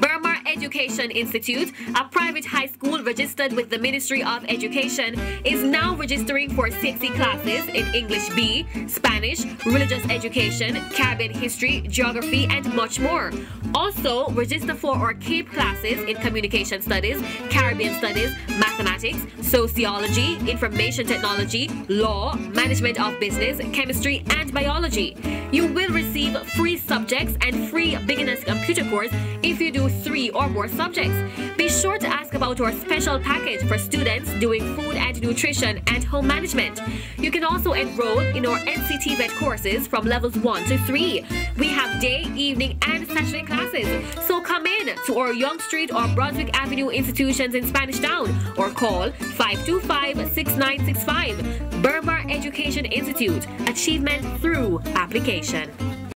Burmar Education Institute, a private high school registered with the Ministry of Education, is now registering for CXC classes in English B, Spanish, religious education, Caribbean history, geography, and much more. Also, register for our CAPE classes in communication studies, Caribbean studies, mathematics, sociology, information technology, law, management of business, chemistry, and biology. You will receive free subjects and free beginner's computer course if you do three or more subjects. Be sure to ask about our special package for students doing food and nutrition and home management. You can also enroll in our NCT VET courses from levels 1 to 3. We have day, evening, and Saturday classes. So to our Young Street or Brunswick Avenue institutions in Spanish Town or call 525-6965. Burmar Education Institute. Achievement through application.